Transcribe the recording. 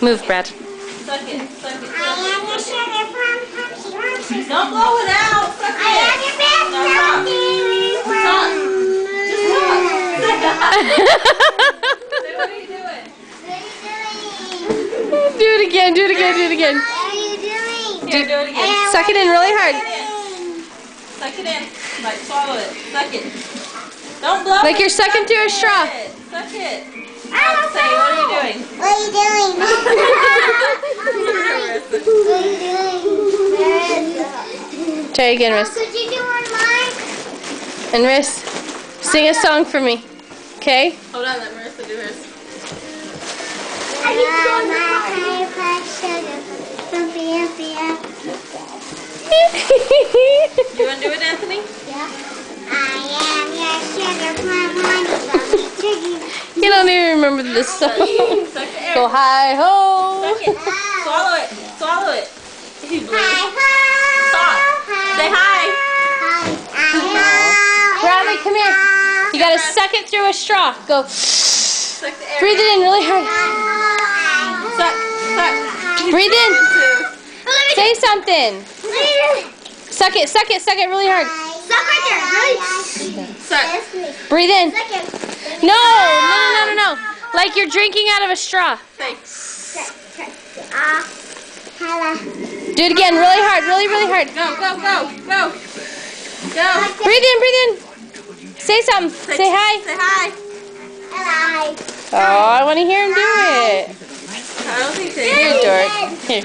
Move, Brad. Suck it. Suck it. I am your sugar plum puppy. Won't you Don't blow it out. Suck I it. am your best No, stop. Say, what are you doing? do it again, do it again, do it again. What are you doing? Here, do it again. Suck it in really hard. Suck it in. Like, swallow it. Suck it. Don't blow Like it. you're sucking through a straw. Suck it. Doing? What are you doing? what are you doing? Try again, Riss. Could you do one more? And Riss, sing a song for me. Okay? Hold on, let Marissa do hers. I am my favorite sugar plum puppy. You want to do it, Anthony? Yeah. You don't even remember this song. Suck the air. Go hi ho. Suck it. Swallow it. Swallow it. You blew. Hi Stop. Say hi. hi. Bradley, come here. You gotta suck it through a straw. Go. Suck the air. Breathe it in really hard. Suck. Suck. Breathe in. Say something. Suck it, suck it, suck it really hard. Suck right there. Really? Suck. Breathe in. It. No, no, no, no, no, no. Like you're drinking out of a straw. Thanks. Ah. Do it again, really hard, really, really hard. Go, go, go, go. Go. Breathe in, breathe in. Say something. Say hi. Say hi. Hello. Oh, I want to hear him do it. I don't think they Here, Dork. Here.